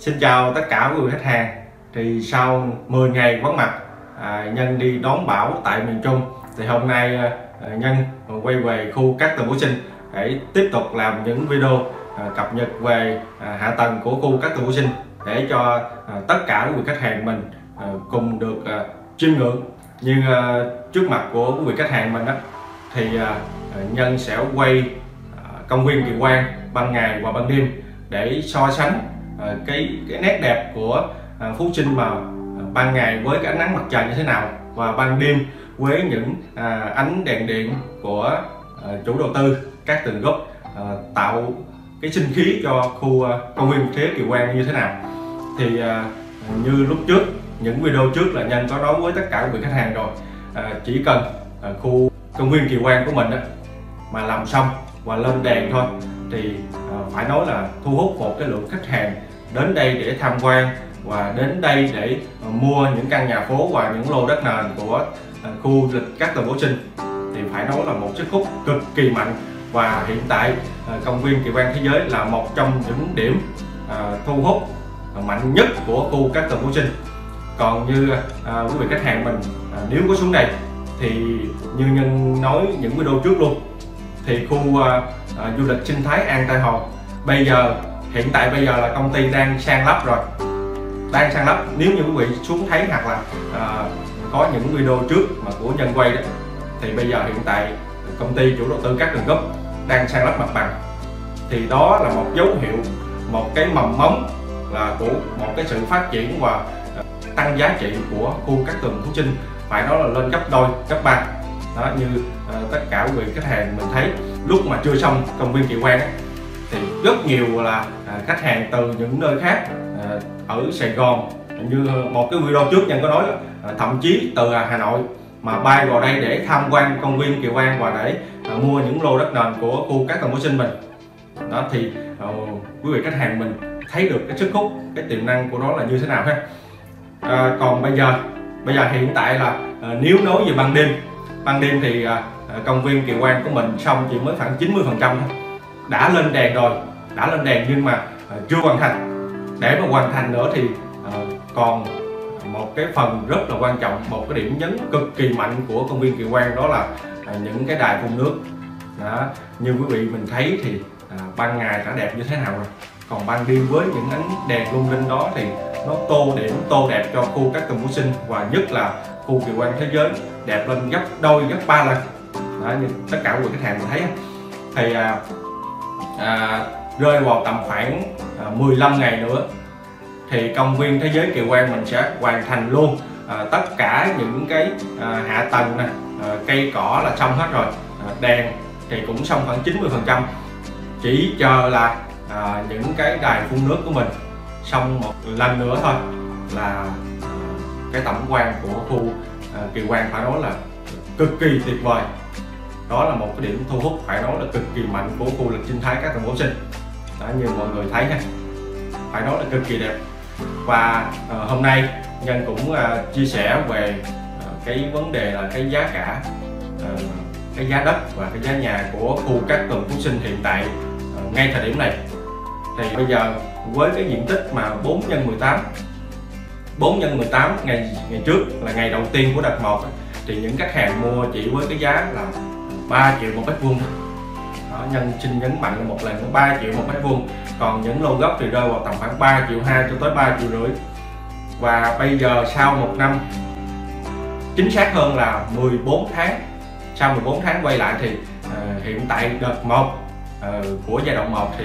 Xin chào tất cả quý vị khách hàng. Thì sau 10 ngày vắng mặt à, Nhân đi đón bão tại miền Trung. Thì hôm nay à, à, Nhân quay về khu Cát Tường Phú Sinh để tiếp tục làm những video à, cập nhật về à, hạ tầng của khu Cát Tường Phú Sinh để cho à, tất cả quý vị khách hàng mình à, cùng được à, chiêm ngưỡng. Như à, trước mặt của quý vị khách hàng mình đó thì à, à, Nhân sẽ quay à, công viên Kỳ Quan ban ngày và ban đêm để so sánh Ờ, cái cái nét đẹp của ờ, Phú Sinh mà ờ, ban ngày với cái ánh nắng mặt trời như thế nào và ban đêm với những à, ánh đèn điện của à, chủ đầu tư các tường gốc à, tạo cái sinh khí cho khu à, công viên thế Kỳ Quan như thế nào. Thì à, như lúc trước những video trước là nhanh có nói với tất cả quý vị khách hàng rồi. À, chỉ cần à, khu công viên Kỳ Quan của mình mà làm xong và lên đèn thôi thì à, phải nói là thu hút một cái lượng khách hàng đến đây để tham quan và đến đây để ờ, mua những căn nhà phố và những lô đất nền của ờ, khu du lịch các tầng Bố Sinh thì phải nói là một sức hút cực kỳ mạnh và hiện tại ờ, công viên Kỳ Quan Thế Giới là một trong những điểm thu hút mạnh nhất của khu các tầng Bố Sinh còn như à, quý vị khách hàng mình à, nếu có xuống đây thì như nhân nói những video trước luôn thì khu à, à, du lịch sinh thái An Tây Hồ bây giờ hiện tại bây giờ là công ty đang sang lắp rồi. Đang sang lắp nếu như quý vị xuống thấy hoặc là à, có những video trước mà của nhân quay đó thì bây giờ hiện tại công ty chủ đầu tư các đường gốc đang sang lắp mặt bằng. Thì đó là một dấu hiệu một cái mầm mống là của một cái sự phát triển và à, tăng giá trị của khu các tường Phú Trinh, phải nói là lên gấp đôi gấp ba. Đó như uh, tất cả quý vị khách hàng mình thấy lúc mà chưa xong công viên Kỳ Quan ấy, thì rất nhiều là à, khách hàng từ những nơi khác à, ở Sài Gòn như một cái video trước nhân có nói à, thậm chí từ Hà Nội mà bay vào đây để tham quan công viên Kỳ Quan và để mua những lô đất nền của khu các tầng Phú Sinh mình. Đó thì ờ, quý vị khách hàng mình thấy được cái sức hút cái tiềm năng của nó là như thế nào ha? À, còn bây giờ bây giờ hiện tại là nếu nói về ban đêm ban đêm thì công viên kỳ quan của mình xong chỉ mới khoảng 90 phần trăm thôi đã lên đèn rồi đã lên đèn nhưng mà ờ, chưa hoàn thành. Để mà hoàn thành nữa thì ờ, còn một cái phần rất là quan trọng một cái điểm nhấn cực kỳ mạnh của công viên kỳ quan đó là ờ, những cái đài phun nước. Đó như quý vị mình thấy thì ban ngày đã đẹp như thế nào rồi. Còn ban đêm với những ánh đèn lung linh đó thì nó tô điểm tô đẹp cho khu các tầng phú sinh và nhất là khu kỳ quan thế giới. Đẹp lên gấp đôi gấp ba lần. Đó, như tất cả quý khách hàng mình thấy thì à, à, rơi vào tầm khoảng à, 15 ngày nữa thì công viên thế giới kỳ quan mình sẽ hoàn thành luôn à, tất cả những cái à, hạ tầng này à, cây cỏ là xong hết rồi à, đèn thì cũng xong khoảng 90 phần trăm. Chỉ chờ là à, những cái đài phun nước của mình xong một lần nữa thôi là à, cái tổng quan của khu à, kỳ quan phải nói là cực kỳ tuyệt vời đó là một cái điểm thu hút phải nói là cực kỳ mạnh của khu lịch sinh thái các tầng bổ sinh đã như mọi người thấy ha phải nói là cực kỳ đẹp. Và à, hôm nay nhân cũng à, chia sẻ về à, cái vấn đề là cái giá cả à, cái giá đất và cái giá nhà của khu các tầng phú sinh hiện tại à, ngay thời điểm này. Thì bây giờ với cái diện tích mà 4 x 18 4 x 18 ngày ngày trước là ngày đầu tiên của đợt 1 thì những khách hàng mua chỉ với cái giá là 3 triệu một mét vuông đó, nhân xin nhấn mạnh là một lần có 3 triệu một mét vuông còn những lô gốc thì rơi vào tầm khoảng 3 triệu 2 cho tới 3 triệu rưỡi. Và bây giờ sau một năm chính xác hơn là 14 tháng sau 14 tháng quay lại thì uh, hiện tại đợt 1 uh, ờ, của giai đoạn 1 thì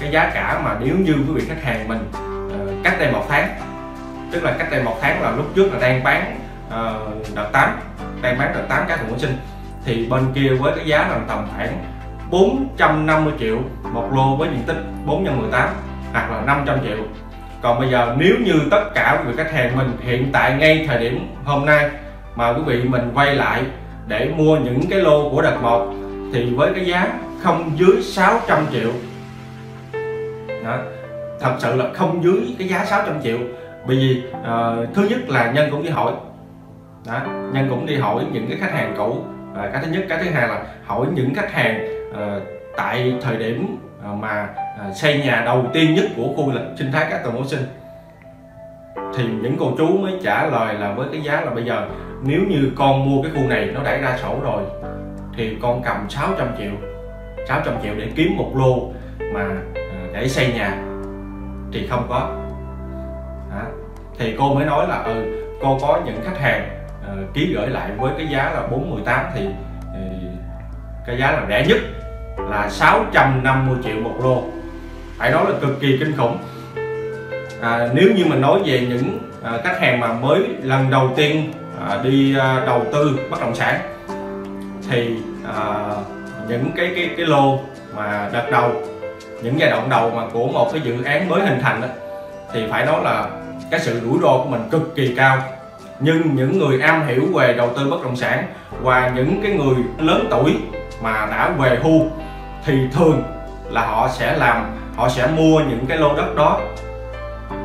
cái giá cả mà nếu như quý vị khách hàng mình uh, cách đây một tháng tức là cách đây một tháng là lúc trước là đang bán uh, đợt 8 đang bán đợt 8 cá thùng sinh thì bên kia với cái giá là tầm khoảng 450 triệu một lô với diện tích 4 x 18 hoặc là 500 triệu còn bây giờ nếu như tất cả quý vị khách hàng mình hiện tại ngay thời điểm hôm nay mà quý vị mình quay lại để mua những cái lô của đợt 1 thì với cái giá không dưới 600 triệu đó. thật sự là không dưới cái giá 600 triệu bởi vì uh, thứ nhất là nhân cũng đi hỏi đó. nhân cũng đi hỏi những cái khách hàng cũ à, cái thứ nhất cái thứ hai là hỏi những khách hàng à, tại thời điểm ờ, mà ờ, xây nhà đầu tiên nhất của khu du lịch sinh thái các tầng mẫu sinh. Thì những cô chú mới trả lời là với cái giá là bây giờ nếu như con mua cái khu này nó đã ra sổ rồi thì con cầm 600 triệu 600 triệu để kiếm một lô mà để xây nhà thì không có. À, thì cô mới nói là ừ cô có những khách hàng uh, ký gửi lại với cái giá là 418 thì, thì cái giá là rẻ nhất là 650 triệu một lô. Phải nói là cực kỳ kinh khủng. À, nếu như mình nói về những à, khách hàng mà mới lần đầu tiên à, đi à, đầu tư bất động sản thì à, những cái cái cái lô mà đợt đầu những giai đoạn đầu mà của một cái dự án mới hình thành đó, thì phải nói là cái sự rủi ro của mình cực kỳ cao nhưng những người am hiểu về đầu tư bất động sản và những cái người lớn tuổi mà đã về hưu thì thường là họ sẽ làm họ sẽ mua những cái lô đất đó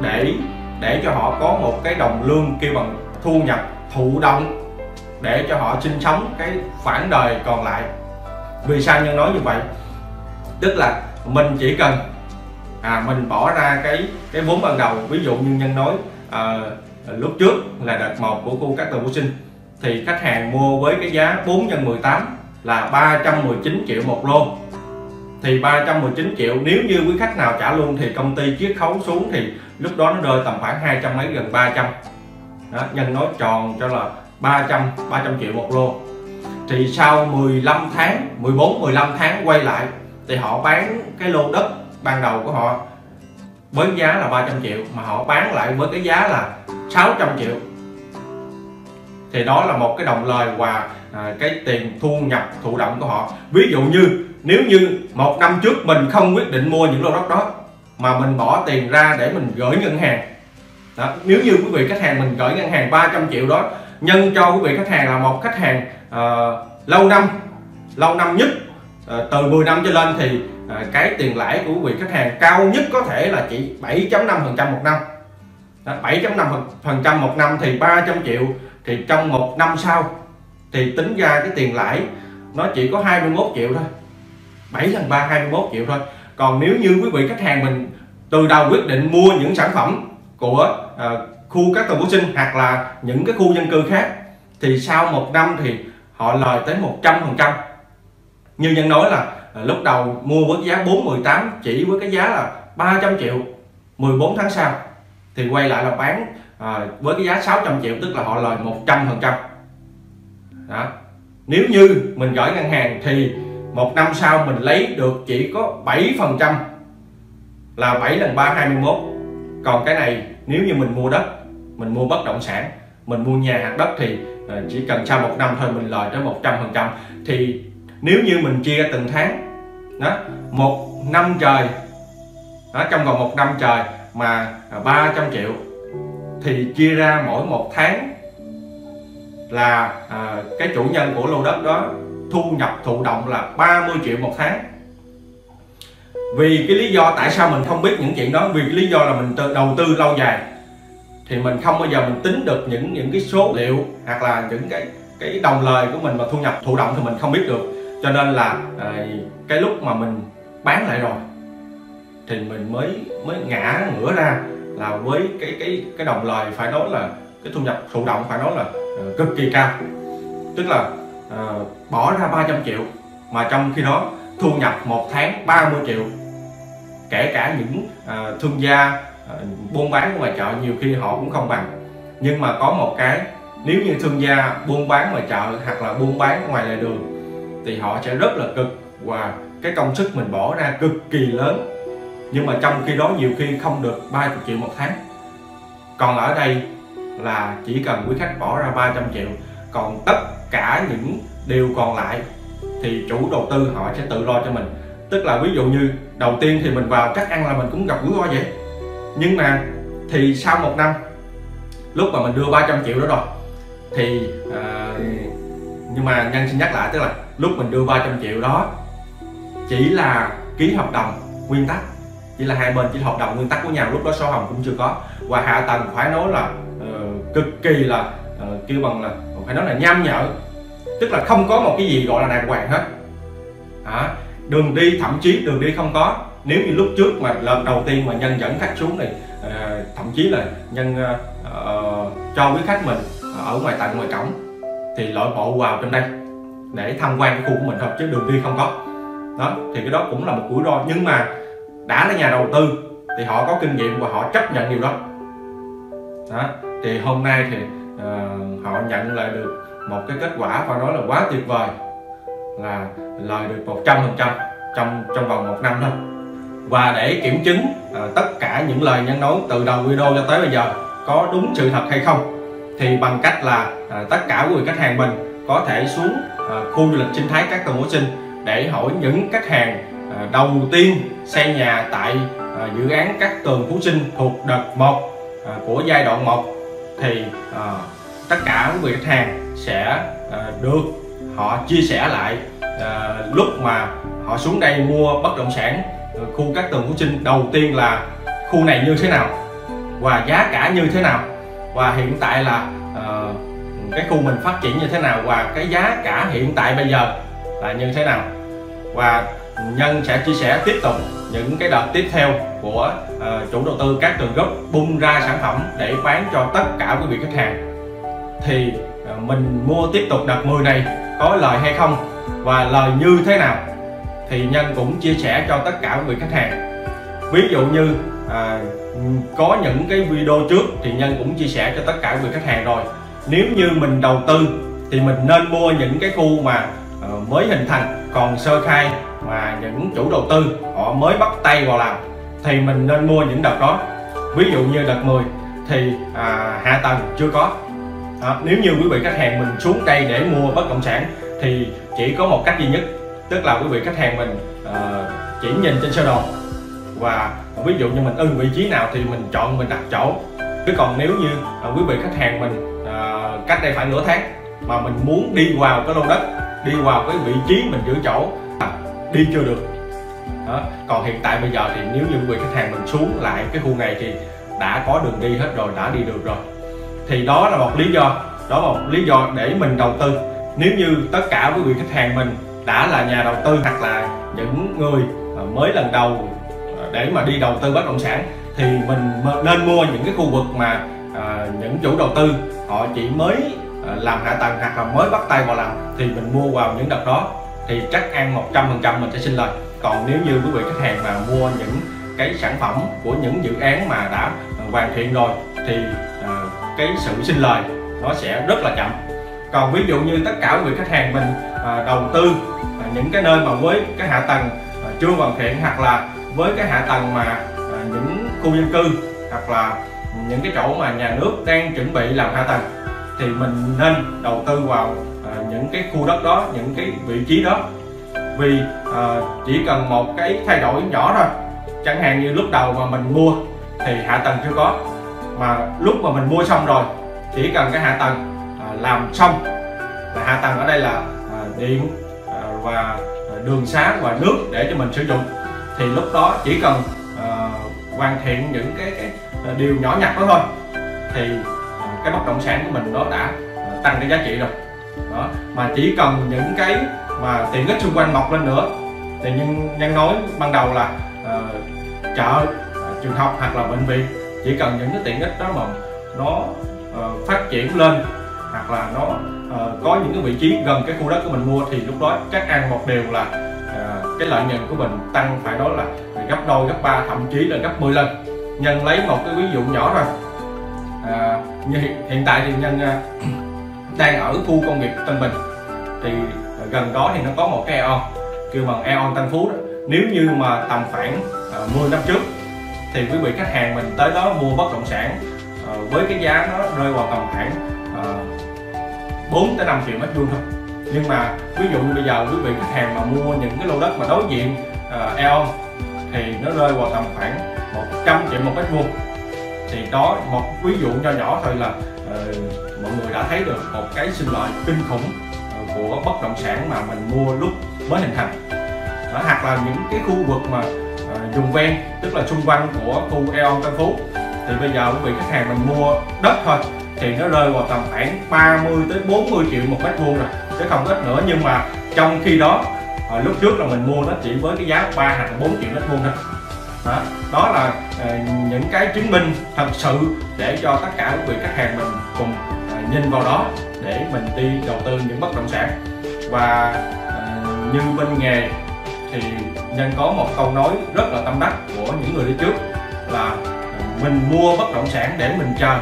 để để cho họ có một cái đồng lương kêu bằng thu nhập thụ động để cho họ sinh sống cái khoảng đời còn lại. Vì sao nhân nói như vậy? Tức là mình chỉ cần à mình bỏ ra cái cái vốn ban đầu. Ví dụ như nhân nói à, Ờ, lúc trước là đợt 1 của khu các tầng vô sinh thì khách hàng mua với cái giá 4 x 18 là 319 triệu một lô. Thì 319 triệu nếu như quý khách nào trả luôn thì công ty chiết khấu xuống thì lúc đó nó rơi tầm khoảng hai trăm mấy gần 300 đó, nhân nói tròn cho là 300 300 triệu một lô. Thì sau 15 tháng 14 15 tháng quay lại thì họ bán cái lô đất ban đầu của họ với giá là 300 triệu mà họ bán lại với cái giá là 600 triệu thì đó là một cái đồng lời và à, cái tiền thu nhập thụ động của họ ví dụ như nếu như một năm trước mình không quyết định mua những lô đất đó mà mình bỏ tiền ra để mình gửi ngân hàng đó. nếu như quý vị khách hàng mình gửi ngân hàng 300 triệu đó nhân cho quý vị khách hàng là một khách hàng uh, lâu năm lâu năm nhất Ờ, từ 10 năm trở lên thì ờ, cái tiền lãi của quý vị khách hàng cao nhất có thể là chỉ 7.5% một năm. 7.5% một năm thì 300 triệu thì trong một năm sau thì tính ra cái tiền lãi nó chỉ có 21 triệu thôi. 7 lần 3 21 triệu thôi. Còn nếu như quý vị khách hàng mình từ đầu quyết định mua những sản phẩm của uh, khu các tầng bổ sinh hoặc là những cái khu dân cư khác thì sau một năm thì họ lời tới 100 phần trăm như nhân nói là à, lúc đầu mua với giá 418 chỉ với cái giá là 300 triệu 14 tháng sau thì quay lại là bán à, với cái giá 600 triệu tức là họ lời 100 phần trăm. Nếu như mình gửi ngân hàng thì một năm sau mình lấy được chỉ có 7 phần trăm là 7 lần 3 21 còn cái này nếu như mình mua đất mình mua bất động sản mình mua nhà hạt đất thì à, chỉ cần sau một năm thôi mình lời tới 100 phần trăm. Thì nếu như mình chia từng tháng đó một năm trời đó, trong vòng một năm trời mà 300 triệu thì chia ra mỗi một tháng là à, cái chủ nhân của lô đất đó thu nhập thụ động là 30 triệu một tháng. Vì cái lý do tại sao mình không biết những chuyện đó vì cái lý do là mình đầu tư lâu dài thì mình không bao giờ mình tính được những những cái số liệu hoặc là những cái cái đồng lời của mình mà thu nhập thụ động thì mình không biết được cho nên là à, cái lúc mà mình bán lại rồi thì mình mới mới ngã ngửa ra là với cái cái cái đồng lời phải nói là cái thu nhập thụ động phải nói là uh, cực kỳ cao. Tức là uh, bỏ ra 300 triệu mà trong khi đó thu nhập một tháng 30 triệu. Kể cả những uh, thương gia uh, buôn bán ngoài chợ nhiều khi họ cũng không bằng. Nhưng mà có một cái nếu như thương gia buôn bán ngoài chợ hoặc là buôn bán ngoài lề đường thì họ sẽ rất là cực và cái công sức mình bỏ ra cực kỳ lớn. Nhưng mà trong khi đó nhiều khi không được 30 triệu một tháng. Còn ở đây là chỉ cần quý khách bỏ ra 300 triệu còn tất cả những điều còn lại thì chủ đầu tư họ sẽ tự lo cho mình. Tức là ví dụ như đầu tiên thì mình vào chắc ăn là mình cũng gặp rủi ro vậy. Nhưng mà thì sau một năm lúc mà mình đưa 300 triệu đó rồi thì uh, nhưng mà nhân xin nhắc lại tức là lúc mình đưa 300 triệu đó chỉ là ký hợp đồng nguyên tắc. Chỉ là hai bên chỉ hợp đồng nguyên tắc của nhau lúc đó sổ hồng cũng chưa có. Và hạ tầng phải nói là uh, cực kỳ là uh, kêu bằng là phải nói là nham nhở. Tức là không có một cái gì gọi là đàng hoàng hết. À, đường đi thậm chí đường đi không có. Nếu như lúc trước mà lần đầu tiên mà nhân dẫn khách xuống này uh, thậm chí là nhân à, cho quý khách mình ở ngoài tận ngoài cổng thì loại bộ vào trong đây để tham quan cái khu của mình thôi chứ đường đi không có. Đó thì cái đó cũng là một rủi ro. Nhưng mà đã là nhà đầu tư thì họ có kinh nghiệm và họ chấp nhận điều đó. Đó thì hôm nay thì uh, họ nhận lại được một cái kết quả và nói là quá tuyệt vời là lời được một trăm phần trăm trong trong vòng một năm thôi. Và để kiểm chứng uh, tất cả những lời nhân nói từ đầu video cho tới bây giờ có đúng sự thật hay không thì bằng cách là uh, tất cả quý vị khách hàng mình có thể xuống À, khu du lịch sinh thái các tầng mối sinh để hỏi những khách hàng à, đầu tiên xây nhà tại à, dự án các tường phú sinh thuộc đợt 1 của giai đoạn 1 thì tất cả quý vị khách hàng sẽ được họ chia sẻ lại lúc mà họ xuống đây mua bất động sản khu các tường phú sinh. Đầu tiên là khu này như thế nào và giá cả như thế nào? Và hiện tại là cái khu mình phát triển như thế nào và cái giá cả hiện tại bây giờ là như thế nào. Và nhân sẽ chia sẻ tiếp tục những cái đợt tiếp theo của uh, chủ đầu tư các tường gốc bung ra sản phẩm để bán cho tất cả quý vị khách hàng. Thì uh, mình mua tiếp tục đợt 10 này có lời hay không và lời như thế nào thì nhân cũng chia sẻ cho tất cả quý vị khách hàng. Ví dụ như uh, có những cái video trước thì nhân cũng chia sẻ cho tất cả quý vị khách hàng rồi nếu như mình đầu tư thì mình nên mua những cái khu mà uh, mới hình thành còn sơ khai mà những chủ đầu tư họ mới bắt tay vào làm thì mình nên mua những đợt đó. Ví dụ như đợt 10 thì à, hạ tầng chưa có. Đó, nếu như quý vị khách hàng mình xuống đây để mua bất động sản thì chỉ có một cách duy nhất tức là quý vị khách hàng mình à, chỉ nhìn trên sơ đồ. Và ví dụ như mình ưng vị trí nào thì mình chọn mình đặt chỗ. Chứ còn nếu như à, quý vị khách hàng mình uh, cách đây phải nửa tháng mà mình muốn đi vào cái lô đất đi vào cái vị trí mình giữ chỗ à, đi chưa được đó. còn hiện tại bây giờ thì nếu như người vị khách hàng mình xuống lại cái khu này thì đã có đường đi hết rồi đã đi được rồi thì đó là một lý do đó là một lý do để mình đầu tư nếu như tất cả quý vị khách hàng mình đã là nhà đầu tư hoặc là những người mới lần đầu để mà đi đầu tư bất động sản thì mình nên mua những cái khu vực mà à, những chủ đầu tư họ chỉ mới à, làm hạ tầng hoặc là mới bắt tay vào làm thì mình mua vào những đợt đó thì chắc ăn 100% mình sẽ sinh lời. Còn nếu như quý vị khách hàng mà mua những cái sản phẩm của những dự án mà đã hoàn thiện rồi thì à, cái sự sinh lời nó sẽ rất là chậm. Còn ví dụ như tất cả quý vị khách hàng mình à, đầu tư à, những cái nơi mà với cái hạ tầng à, chưa hoàn thiện hoặc là với cái hạ tầng mà à, những khu dân cư hoặc là những cái chỗ mà nhà nước đang chuẩn bị làm hạ tầng thì mình nên đầu tư vào à, những cái khu đất đó những cái vị trí đó. Vì à, chỉ cần một cái thay đổi nhỏ thôi. Chẳng hạn như lúc đầu mà mình mua thì hạ tầng chưa có mà lúc mà mình mua xong rồi chỉ cần cái hạ tầng à, làm xong là hạ tầng ở đây là à, điện à, và à, đường xá và nước để cho mình sử dụng. Thì lúc đó chỉ cần à, hoàn thiện những cái, cái Ờ, điều nhỏ nhặt đó thôi. Thì cái bất động sản của mình nó đã ờ, tăng cái giá trị rồi. Đó mà chỉ cần những cái mà tiện ích xung quanh mọc lên nữa thì nhân nhân nói ban đầu là uh, chợ uh, trường học hoặc là bệnh viện chỉ cần những cái tiện ích đó mà nó uh, phát triển lên hoặc là nó uh, có những cái vị trí gần cái khu đất của mình mua thì lúc đó chắc ăn một điều là uh, cái lợi nhuận của mình tăng phải đó là gấp đôi gấp ba thậm chí là gấp 10 lần nhân lấy một cái ví dụ nhỏ thôi. À, như hiện tại thì nhân à, đang ở khu công nghiệp Tân Bình. Thì gần đó thì nó có một cái eon kêu bằng EON Tân Phú đó. Nếu như mà tầm khoảng à, uh, 10 năm trước thì quý vị khách hàng mình tới đó mua bất động sản à, với cái giá nó rơi vào tầm khoảng uh, 4 tới 5 triệu mét vuông thôi. Nhưng mà ví dụ bây giờ quý vị khách hàng mà mua những cái lô đất mà đối diện uh, thì nó rơi vào tầm khoảng 100 triệu một mét vuông thì đó một ví dụ nho nhỏ thôi là uh, mọi người đã thấy được một cái sinh lợi kinh khủng ờ, của bất động sản mà mình mua lúc mới hình thành. Đó, hoặc là những cái khu vực mà ờ, uh, dùng ven tức là xung quanh của khu Eon Tân Phú. Thì bây giờ quý vị khách hàng mình mua đất thôi thì nó rơi vào tầm khoảng 30 tới 40 triệu một mét vuông rồi chứ không ít nữa. Nhưng mà trong khi đó à, lúc trước là mình mua nó chỉ với cái giá 3 hoặc 4 triệu mét vuông thôi đó, đó là ờ, những cái chứng minh thật sự để cho tất cả quý vị khách hàng mình cùng ờ, nhìn vào đó để mình đi đầu tư những bất động sản. Và ờ, như bên nghề thì nhân có một câu nói rất là tâm đắc của những người đi trước là mình mua bất động sản để mình chờ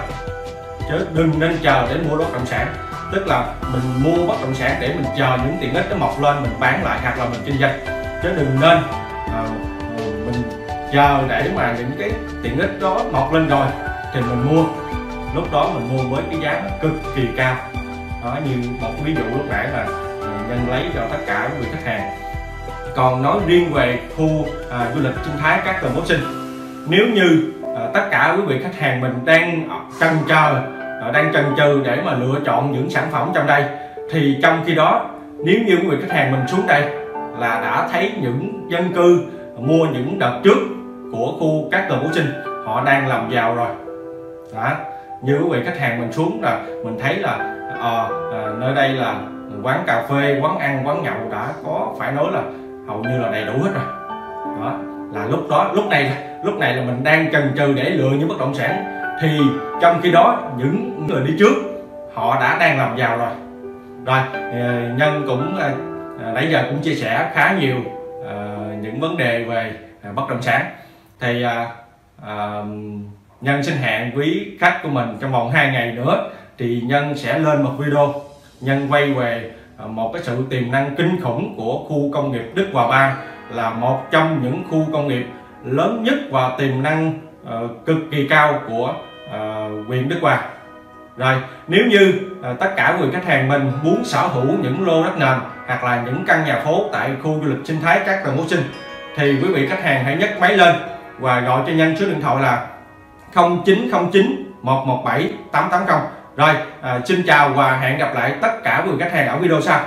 chứ đừng nên chờ để mua bất động sản. Tức là mình mua bất động sản để mình chờ những tiện ích nó mọc lên mình bán lại hoặc là mình kinh doanh chứ đừng nên à, mình chờ để mà những cái tiện ích đó mọc lên rồi thì mình mua. Lúc đó mình mua với cái giá cực kỳ cao. Đó như một ví dụ lúc nãy là nhân lấy cho tất cả quý vị khách hàng. Còn nói riêng về khu à, du lịch sinh thái các tầng sinh nếu như à, tất cả quý vị khách hàng mình đang chần chờ à, đang chần chừ để mà lựa chọn những sản phẩm trong đây thì trong khi đó nếu như quý vị khách hàng mình xuống đây là đã thấy những dân cư à, mua những đợt trước của khu các tầng sinh họ đang làm giàu rồi. Đó. Như quý vị khách hàng mình xuống là mình thấy là à, à, nơi đây là quán cà phê quán ăn quán nhậu đã có phải nói là hầu như là đầy đủ hết rồi. Đó. Là lúc đó lúc này lúc này là mình đang cần trừ để lựa những bất động sản. Thì trong khi đó những người đi trước họ đã đang làm giàu rồi. Rồi ờ, nhân cũng nãy giờ cũng chia sẻ khá nhiều những vấn đề về bất động sản thì à, à, nhân xin hẹn quý khách của mình trong vòng 2 ngày nữa thì nhân sẽ lên một video. Nhân quay về à, một cái sự tiềm năng kinh khủng của khu công nghiệp Đức Hòa Ba là một trong những khu công nghiệp lớn nhất và tiềm năng uh, cực kỳ cao của uh, huyện Đức Hòa. Rồi nếu như uh, tất cả người khách hàng mình muốn sở hữu những lô đất nền hoặc là những căn nhà phố tại khu du lịch sinh thái các tầng quốc sinh thì quý vị khách hàng hãy nhấc máy lên và gọi cho nhân số điện thoại là 0909 117 880 rồi à, xin chào và hẹn gặp lại tất cả quý khách hàng ở video sau.